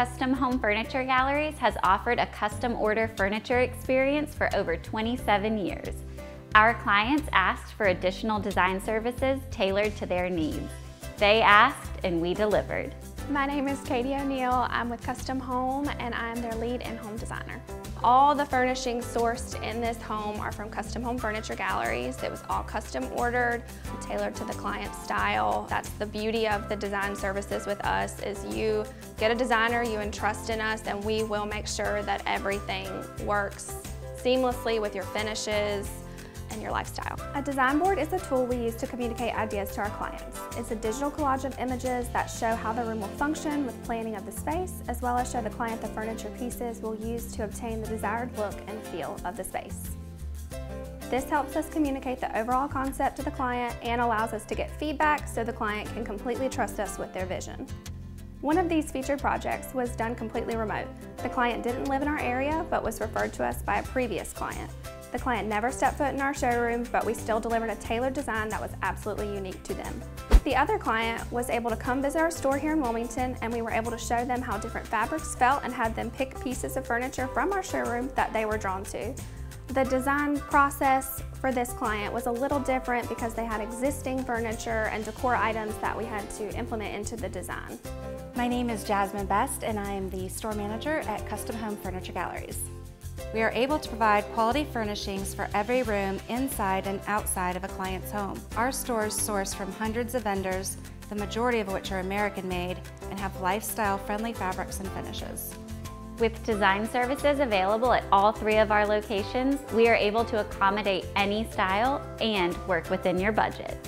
Custom Home Furniture Galleries has offered a custom order furniture experience for over 27 years. Our clients asked for additional design services tailored to their needs. They asked and we delivered. My name is Katie O'Neill. I'm with Custom Home and I'm their lead in-home designer. All the furnishings sourced in this home are from Custom Home Furniture Galleries. It was all custom ordered, tailored to the client's style. That's the beauty of the design services with us is you get a designer, you entrust in us, and we will make sure that everything works seamlessly with your finishes, and your lifestyle. A design board is a tool we use to communicate ideas to our clients. It's a digital collage of images that show how the room will function with planning of the space, as well as show the client the furniture pieces we'll use to obtain the desired look and feel of the space. This helps us communicate the overall concept to the client and allows us to get feedback so the client can completely trust us with their vision. One of these featured projects was done completely remote. The client didn't live in our area, but was referred to us by a previous client. The client never stepped foot in our showroom, but we still delivered a tailored design that was absolutely unique to them. The other client was able to come visit our store here in Wilmington and we were able to show them how different fabrics felt and had them pick pieces of furniture from our showroom that they were drawn to. The design process for this client was a little different because they had existing furniture and decor items that we had to implement into the design. My name is Jasmine Best and I am the store manager at Custom Home Furniture Galleries. We are able to provide quality furnishings for every room inside and outside of a client's home. Our stores source from hundreds of vendors, the majority of which are American made and have lifestyle friendly fabrics and finishes. With design services available at all three of our locations, we are able to accommodate any style and work within your budget.